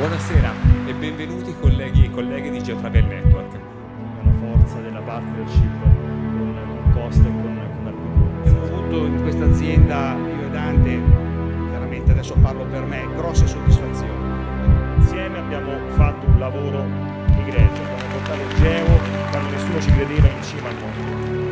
Buonasera e benvenuti colleghi e colleghe di Geotravel Network. Una forza della partnership con, con Costa e con, con Alpecure. Abbiamo avuto in questa azienda, io e Dante, chiaramente adesso parlo per me, grosse soddisfazioni. Insieme abbiamo fatto un lavoro egregio, abbiamo portato il Geo quando nessuno ci credeva in cima al mondo.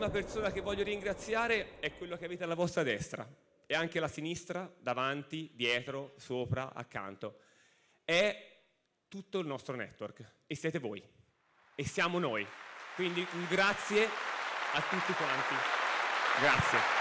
L'ultima persona che voglio ringraziare è quello che avete alla vostra destra e anche alla sinistra, davanti, dietro, sopra, accanto. È tutto il nostro network e siete voi e siamo noi. Quindi un grazie a tutti quanti. Grazie.